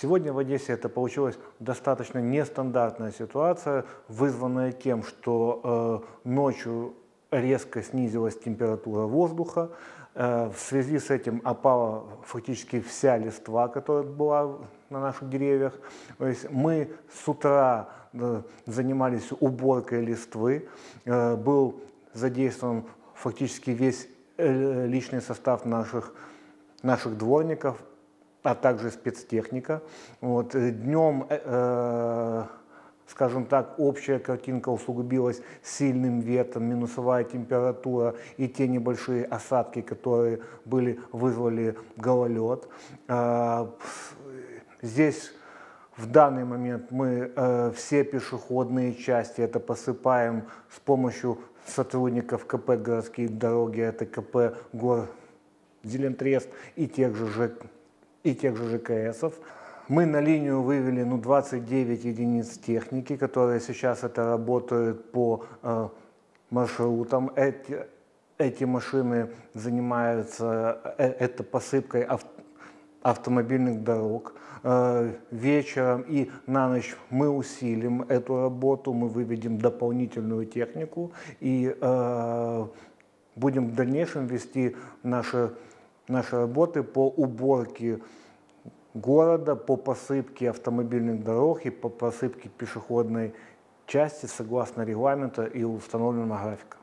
Сегодня в Одессе это получилась достаточно нестандартная ситуация, вызванная тем, что э, ночью резко снизилась температура воздуха. Э, в связи с этим опала фактически вся листва, которая была на наших деревьях. То есть мы с утра э, занимались уборкой листвы. Э, был задействован фактически весь личный состав наших, наших дворников, а также спецтехника. Вот. Днем скажем так, общая картинка усугубилась сильным ветром, минусовая температура и те небольшие осадки, которые были, вызвали гололед. А, здесь в данный момент мы э, все пешеходные части это посыпаем с помощью сотрудников КП «Городские дороги», это КП «Гор Зелентрест» и тех же, ЖК, и тех же ЖКСов. Мы на линию вывели ну, 29 единиц техники, которые сейчас это работают по э, маршрутам. Эти, эти машины занимаются э, это посыпкой ав, автомобильных дорог. Э, вечером и на ночь мы усилим эту работу, мы выведем дополнительную технику и э, будем в дальнейшем вести наши, наши работы по уборке города по посыпке автомобильных дорог и по посыпке пешеходной части согласно регламента и установленного графика.